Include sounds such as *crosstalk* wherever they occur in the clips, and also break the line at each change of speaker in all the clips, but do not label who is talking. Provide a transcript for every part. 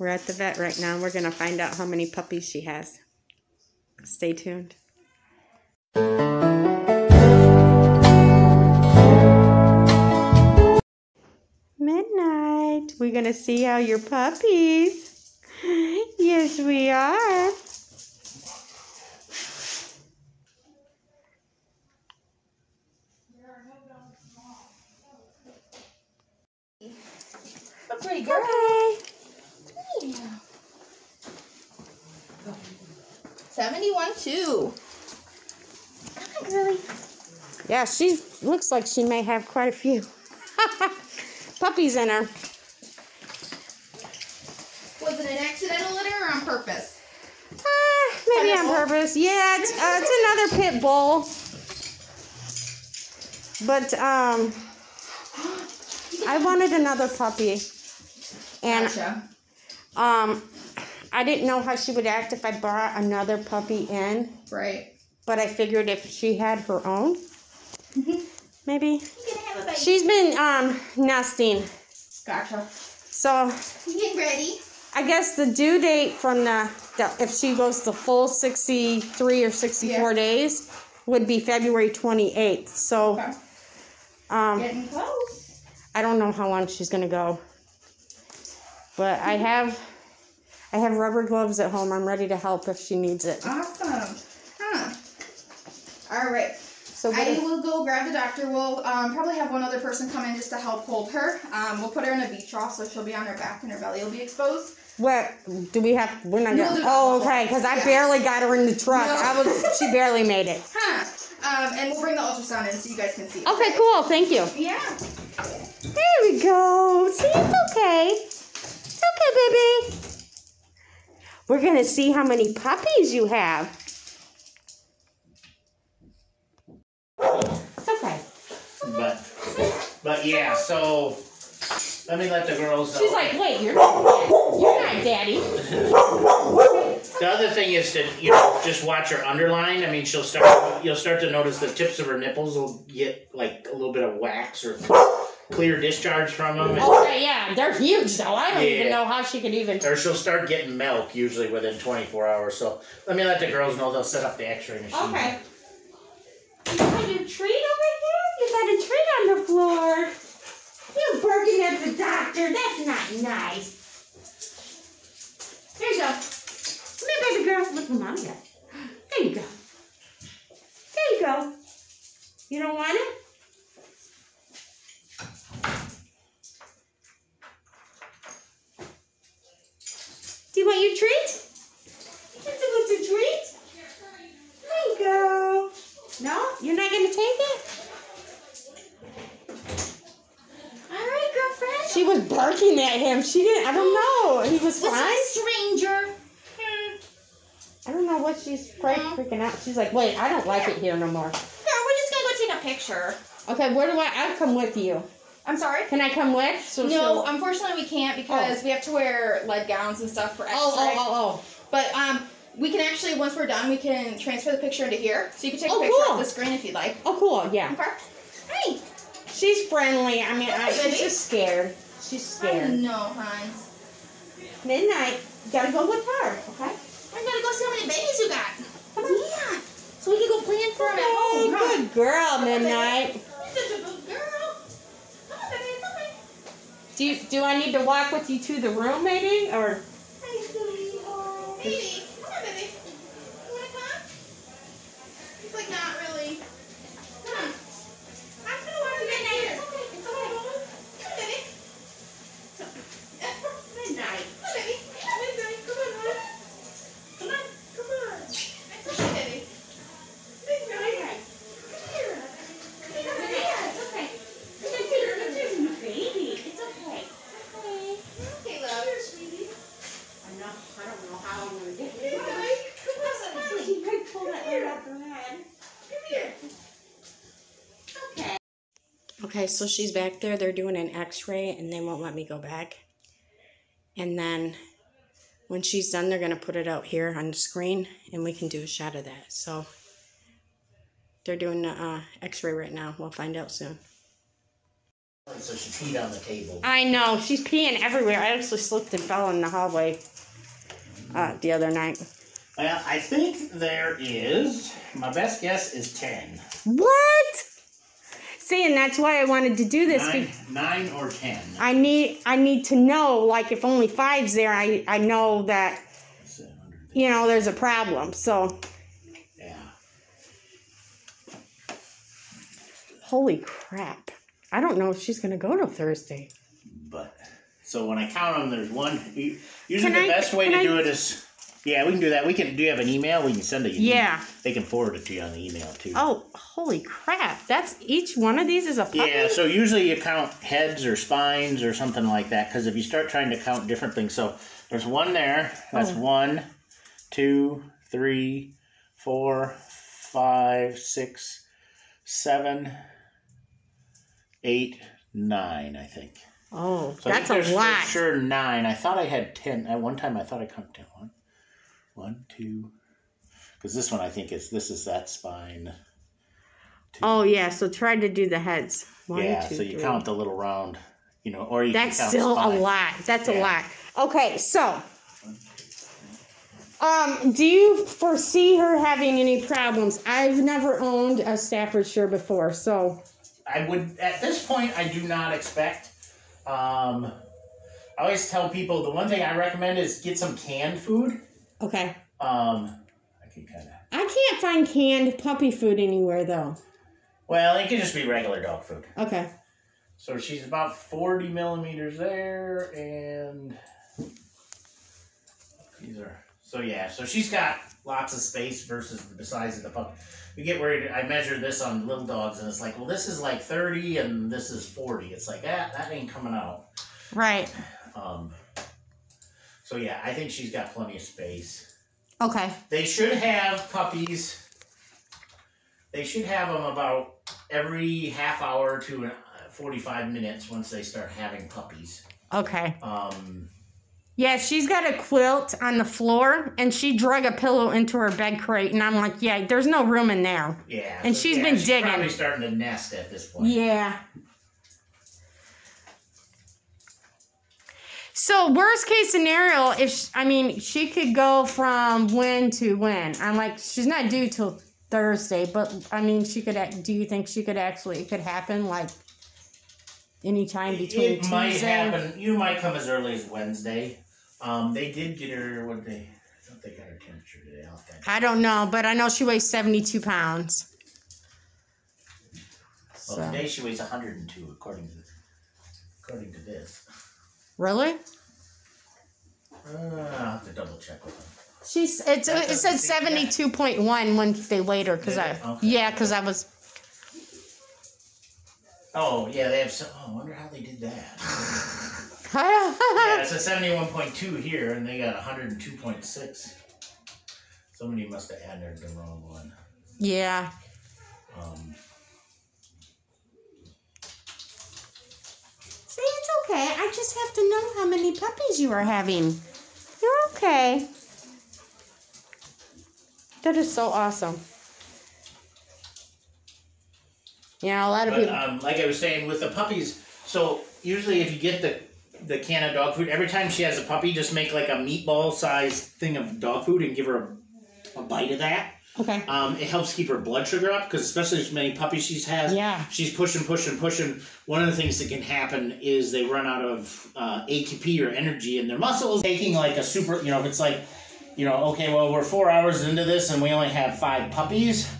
We're at the vet right now. We're going to find out how many puppies she has. Stay tuned. Midnight. We're going to see how your puppies. *laughs* Yes, we are.
Pretty girl.
Okay.
Seventy-one two. Come on, girly.
Yeah, she looks like she may have quite a few *laughs* puppies in her.
Was it an accidental litter or on purpose?
Ah, maybe on purpose. Yeah, it's, uh, it's another pit bull. But um, I wanted another puppy, and
Gotcha.
um, I didn't know how she would act if I brought another puppy in.
Right.
But I figured if she had her own, maybe
You gonna have a baby?
she's been um nesting.
Gotcha.
So
getting ready?
I guess the due date from the, the if she goes the full 63 or 64
Yeah.
days would be February 28th. So
Okay.
um,
Getting close.
I don't know how long she's gonna go, but I have I have rubber gloves at home. I'm ready to help if she needs it.
Awesome. Huh. All right.
So
I
if-
will go grab the doctor. We'll um, probably have one other person come in just to help hold her. Um, we'll put her in a V trough so she'll be on her back and her belly will be exposed.
what do we have? We're not
We'll
gonna. Oh, okay. Because I
Yeah.
barely got her in the truck.
No.
I was. She barely made it. *laughs*
Huh. Um, and we'll bring the ultrasound in so you guys can see.
Okay, cool. Thank you.
Yeah.
There we go. See, it's okay. It's okay, baby. We're gonna see how many puppies you have. It's okay.
But, but yeah, so let me let the girls know.
She's like, wait, you're not daddy. You're not daddy.
the other thing is to you know just watch her underline. I mean, she'll start. You'll start to notice the tips of her nipples will get like a little bit of wax or clear discharge from them,
Okay, yeah, they're huge though. I don't even know how she could even.
or she'll start getting milk usually within 24 hours. So let me let the girls know. They'll set up the X-ray machine.
Okay. You got your treat over here? You got a treat on the floor. You're barking at the doctor. That's not nice. There you go. Come here, baby girl. Look what mommy got. There you go. There you go. You don't want it? Do you want your treat? Is what's your treat? There you go. No? You're not going to take it?
All right, girlfriend.
She was barking at him. She didn't, I don't know. He was fine.
a stranger? Hmm.
I don't know what she's probably freaking out. She's like, wait, I don't like it here no more.
Girl, we're just gonna go take a picture.
Okay, where do I, I'll come with you.
I'm sorry.
Can I come with? So
No,
she'll-
unfortunately we can't because we have to wear lead gowns and stuff for X-ray.
Oh, oh, oh, oh.
But um, we can actually once we're done, we can transfer the picture into here, so you can take
Oh,
a picture
cool.
of the screen if you'd like.
oh. Oh, cool, yeah.
Okay. Hey.
She's friendly. I mean, I, she's just scared. She's
I
scared.
know, Hans.
Midnight. You gotta go with her, okay?
I gotta go see how many babies you got.
Come on.
Yeah. So we can go plan for them at home. huh?
good girl, Midnight.
You're such a good girl. Come on, baby. It's okay.
Do you, do I need to walk with you to the room, maybe, or
sweetie. Oh, baby. Come on, baby. You wanna come? He's like, not really. Come on. I'm gonna walk you in here. It's okay. It's okay. Come on, baby.
Midnight.
Come on, baby. Come on, baby. Come on, hon. Come on. Come on. It's okay, baby. Big night. Come here. Come here. It's okay. Come here. Come here.
Baby, it's okay.
Okay, love. Here, sweetie.
I know. I don't know how I'm gonna get
Hey, boy. Come on, Smiley.
She could pull that right off her head.
Come here.
Okay. Okay, so she's back there. They're doing an x-ray and they won't let me go back. And then when she's done, they're going to put it out here on the screen and we can do a shot of that. So they're doing the uh, x-ray right now. We'll find out soon.
So she peed on the table.
I know she's peeing everywhere. I actually slipped and fell in the hallway uh, the other night.
Well, I think there is. My best guess is ten.
What? See, and that's why I wanted to do this.
Nine,
be-
nine or ten.
I need I need to know like if only five's there, I I know that
That's a hundred.
you know there's a problem. So
Yeah.
holy crap! I don't know if she's gonna go to Thursday.
But so when I count them, there's one. Usually,
Can
the
I-
best way to
I-
do it is. Yeah, we can do that. We can. Do you have an email? We can send it.
Yeah.
They can forward it to you on the email too.
Oh, holy crap! That's each one of these is a puppy.
Yeah, so usually you count heads or spines or something like that because if you start trying to count different things, so there's one there. That's
Oh.
one, two, three, four, five, six, seven, eight, nine. I think.
Oh,
So I
that's
think
a
there's for
lot.
Sure, nine. I thought I had ten. At one time, I thought I counted ten. One, one, two. Because this one, I think is this is that spine. Two.
Oh yeah, so try to do the heads. One,
yeah.
two,
so you
three.
count the little round. You know, or you
That's still a lot. That's a lot. Okay, so um, do you foresee her having any problems? I've never owned a Staffordshire before, so
I would at this point I do not expect. Um, I always tell people the one thing I recommend is get some canned food.
Okay.
Um, I can kind of
I can't find canned puppy food anywhere though.
well, it can just be regular dog food.
Okay.
So she's about forty millimeters there, and these are so yeah. So she's got lots of space versus the size of the puppy. You get worried. I measure this on little dogs, and it's like, well, this is like thirty, and this is forty. It's like that. that ain't coming out.
Right.
Um, so yeah, I think she's got plenty of space.
Okay.
They should have puppies. They should have them about every half hour to uh, forty-five minutes once they start having puppies.
Okay.
Um,
Yeah, she's got a quilt on the floor and she drug a pillow into her bed crate and I'm like, yeah, there's no room in there.
yeah,
And
so,
she's
yeah,
been
she's
digging.
Probably starting to nest at this point.
Yeah. So worst case scenario, if sh I mean she could go from when to when? I'm like she's not due till Thursday, but I mean she could. Do you think she could actually? It could happen like anytime between
It might happen. You might come as early as Wednesday. Um, they did get her. What they? I thought they got her temperature today. I'll
I don't know, but I know she weighs 72 pounds.
Well,
So
today she weighs 102 according to according to this.
Really,
Uh, I'll have to double check with them.
she's it's it said
doesn't seem-
72.1 when they weighed her because
Did
I
it? Okay.
yeah because I was
Oh yeah, they have. Some, oh, I wonder how they did that. *laughs*
yeah,
it's *laughs* a seventy-one point two here, and they got one hundred and two point six. Somebody must have added the wrong one.
yeah.
Um,
See, it's okay. I just have to know how many puppies you are having. You're okay. That is so awesome. Yeah, a lot of
but
people.
um, like I was saying, with the puppies, so usually if you get the the can of dog food, every time she has a puppy, just make like a meatball sized thing of dog food and give her a, a bite of that.
Okay.
Um, it helps keep her blood sugar up because especially as many puppies she's has,
Yeah.
she's pushing, pushing, pushing. One of the things that can happen is they run out of uh, ATP or energy in their muscles. Taking like a super, you know, if it's like, you know, okay, well we're four hours into this and we only have five puppies.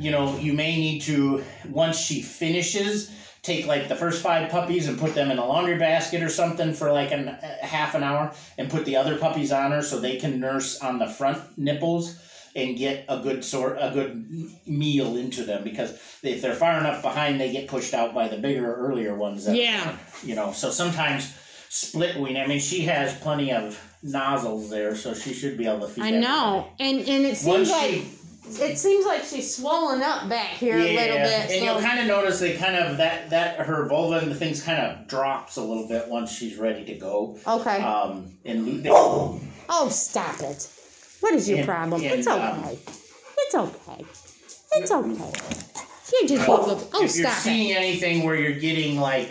You know, you may need to once she finishes, take like the first five puppies and put them in a laundry basket or something for like an, a half an hour, and put the other puppies on her so they can nurse on the front nipples and get a good sort a good meal into them because if they're far enough behind they get pushed out by the bigger earlier ones that
Yeah.
you know so sometimes split wing. i mean she has plenty of nozzles there so she should be able to feed
I know, and and it seems
Once
like
she,
it seems like she's swollen up back here a little bit.
and
so-
you'll kind of notice they kind of that that her vulva and the things kind of drops a little bit once she's ready to go
okay.
um and they,
oh, stop it! What is your
and-
problem?
and,
it's okay.
um,
it's okay. It's okay. You just
Well,
look. Oh,
if you're
stop it!
seeing anything where you're getting like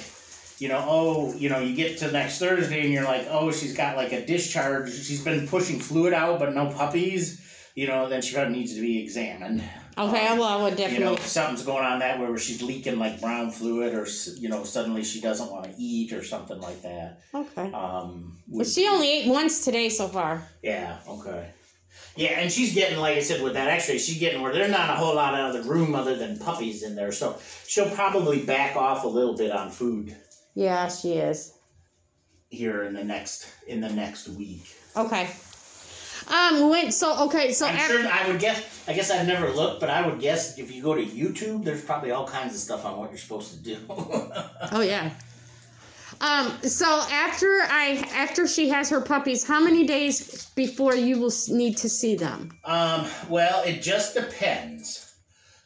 you know, oh, you know, you get to next Thursday and you're like, oh, she's got like a discharge. She's been pushing fluid out, but no puppies. You know, then she probably needs to be examined.
Okay, well, I would definitely.
You know, something's going on that way where she's leaking like brown fluid, or you know, suddenly she doesn't want to eat or something like that.
Okay.
Um,
But
would-
she only ate once today so far.
yeah, okay. Yeah, and she's getting, like I said, with that X-ray, she's getting where there's not a whole lot out of the room other than puppies in there, so she'll probably back off a little bit on food
Yeah, she is.
here in the next in the next week.
Okay. Um. When so okay so
I'm
after
sure I would guess. I guess I've never looked, but I would guess if you go to YouTube, there's probably all kinds of stuff on what you're supposed to do. *laughs*
oh yeah. Um. So after I after she has her puppies, how many days before you will need to see them?
um, well, it just depends.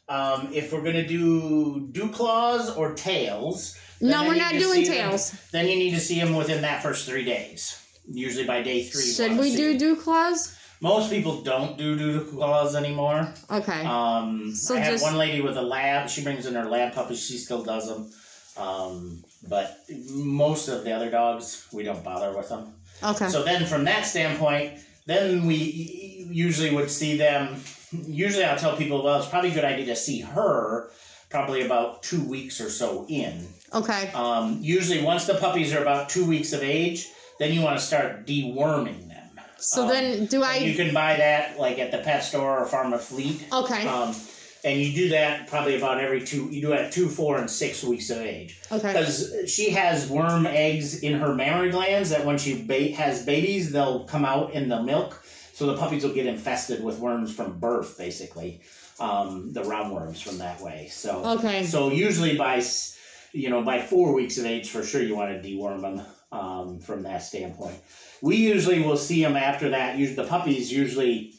Um, if we're gonna do dew claws or tails,
No, we're not doing
see them-
tails.
then you need to see them within that first three days. Usually by day three.
Should we do dew claws?
Most people don't do dew claws anymore.
Okay.
Um,
So
I have
just-
one lady with a lab. She brings in her lab puppies. She still does them. Um, but most of the other dogs, we don't bother with them.
okay.
So then, from that standpoint, then we usually would see them. Usually, I'll tell people, well, it's probably a good idea to see her probably about two weeks or so in.
okay.
Um, usually, once the puppies are about two weeks of age, then you want to start deworming them.
So
um,
then do
I? you can buy that like at the pet store or Farm and Fleet.
Okay.
Um, and you do that probably about every two. You do it at two, four, and six weeks of age
Okay.
because she has worm eggs in her mammary glands that when she ba- has babies, they'll come out in the milk. So the puppies will get infested with worms from birth, basically, um, the roundworms from that way. So
Okay.
so usually by you know by four weeks of age for sure you want to deworm them um, from that standpoint. We usually will see them after that. Usually the puppies usually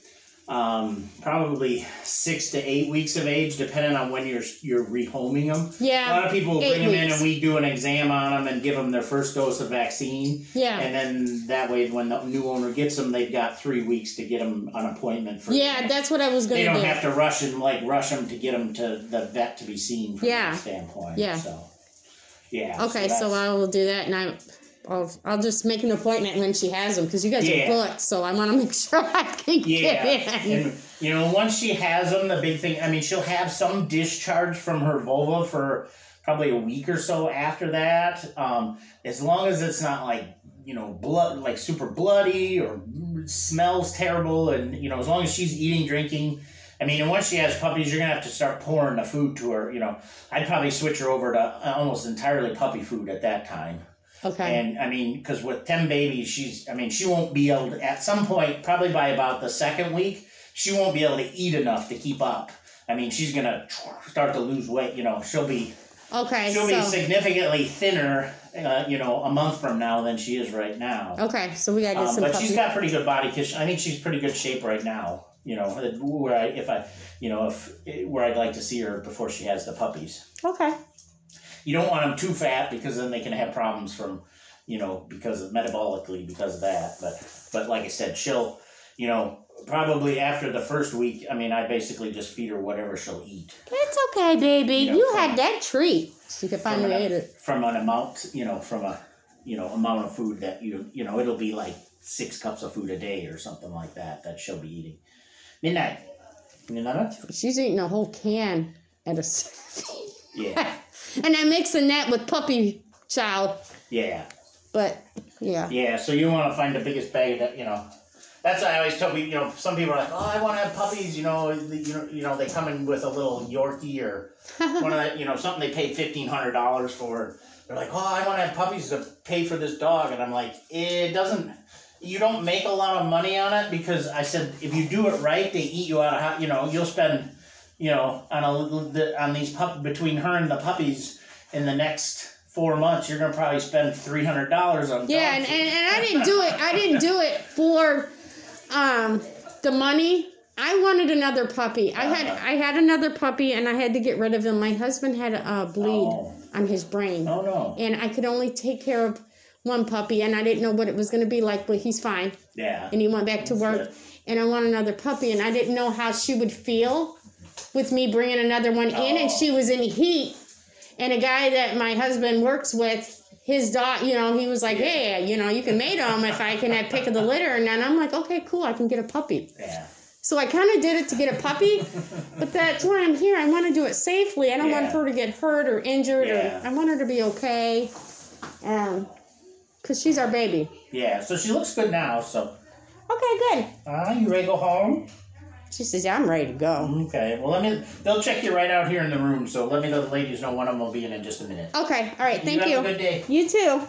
um, probably six to eight weeks of age, depending on when you're you're rehoming them.
Yeah, A
lot of people will bring them in and we do an exam on them and give them their first dose of vaccine.
Yeah.
And then that way, when the new owner gets them, they've got three weeks to get them an appointment for.
Yeah, that's what I was gonna They
don't
do.
have to rush and like rush them to get them to the vet to be seen from
Yeah.
standpoint.
Yeah.
So, yeah.
Okay, so,
that's-
I will do that, and I, I'll, I'll just make an appointment when she has them because you guys
Yeah.
are booked. So I want to make *laughs* sure I can
yeah,
get in.
and you know, once she has them, the big thing. I mean, she'll have some discharge from her vulva for probably a week or so after that. Um, as long as it's not like you know blood, like super bloody or smells terrible, and you know, as long as she's eating, drinking. I mean, and once she has puppies, you're gonna have to start pouring the food to her. You know, I'd probably switch her over to almost entirely puppy food at that time.
Okay.
And I mean, because with 10 babies, she's, I mean, she won't be able to, at some point, probably by about the second week, she won't be able to eat enough to keep up. I mean, she's going to start to lose weight, you know, she'll be,
Okay.
she'll be significantly thinner, uh, you know, a month from now than she is right now.
okay. So we gotta get
Um,
some
but
puppy.
she's got pretty good body, cause I think she's pretty good shape right now, you know, where I, if I, you know, if, where I'd like to see her before she has the puppies
okay.
You don't want them too fat because then they can have problems from you know because of metabolically because of that but but like i said she'll you know probably after the first week i mean i basically just feed her whatever she'll eat
It's okay, baby.
You know,
you had that treat. She could finally ate it.
from an amount you know from a you know amount of food that you you know it'll be like six cups of food a day or something like that that she'll be eating midnight midnight
She's eating a whole can at a. *laughs*
yeah *laughs* *laughs*
and I'm mixing that with puppy chow.
yeah
But yeah.
Yeah, so you want to find the biggest bag that you know. That's why I always tell people. You know, some people are like, "Oh, I want to have puppies." You know, you know, you know, they come in with a little Yorkie or one of that. You know, something they paid fifteen hundred dollars for. They're like, "Oh, I want to have puppies to pay for this dog," and I'm like, "It doesn't." You don't make a lot of money on it because I said if you do it right, they eat you out of. You know, you'll spend, you know, on a the- on these pup between her and the puppies in the next four months, you're gonna probably spend three hundred dollars on.
Yeah, and, and, and I didn't *laughs* do it. I didn't do it for um the money. I wanted another puppy. I had
Uh-huh.
I had another puppy and I had to get rid of him. My husband had a bleed
Oh.
on his brain.
Oh no.
And I could only take care of one puppy and I didn't know what it was gonna be like, but he's fine.
Yeah.
And he went back to
That's
work
good.
and I want another puppy and I didn't know how she would feel with me bringing another one in and
Oh.
she was in heat and a guy that my husband works with his dog, you know, he was like, hey, you know, you can mate him if I can have pick of the litter. And then I'm like, okay, cool, I can get a puppy.
Yeah.
So I kind of did it to get a puppy, but that's why I'm here. I want to do it safely. I don't want her to get hurt or injured,
Yeah.
or I want her to be okay. Um, cause she's our baby.
Yeah. So she looks good now. So,
Okay, good.
uh, you ready to go home?
She says, yeah, I'm ready to go.
Okay. Well, let me. They'll check you right out here in the room. So let me know the ladies know one of them will be in in just a minute.
Okay, all right, thank
you.
you.
Have a good day.
You too.